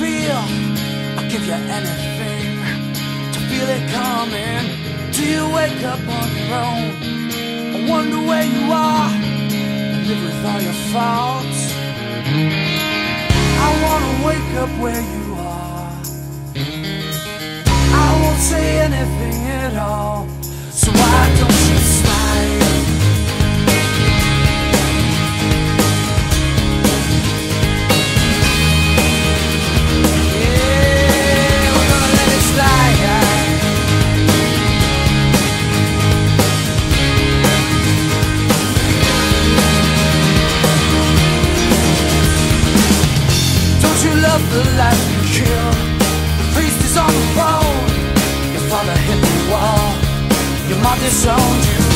feel. I'll give you anything to feel it coming. Do you wake up on your own? I wonder where you are. Live with all your faults. I wanna wake up where you the life you kill. The priest is on the phone Your father hit the wall. Your mother disowned you.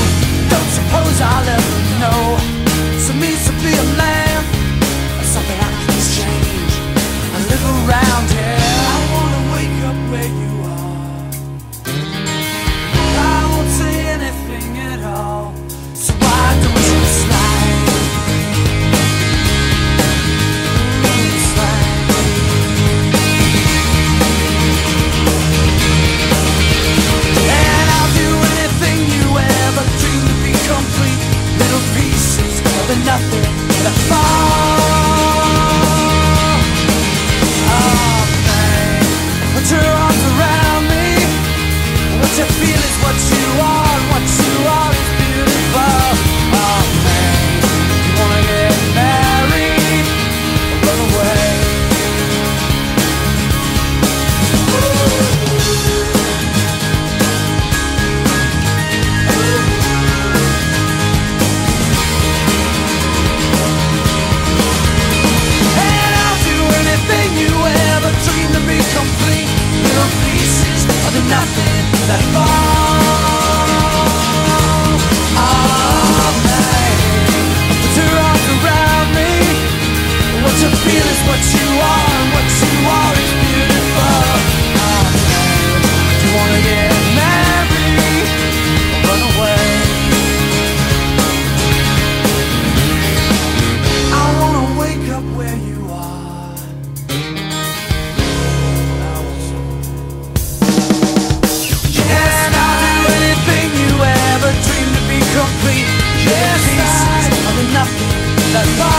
nothing to fall Oh man, put your arms around me. What you feel is what you are. the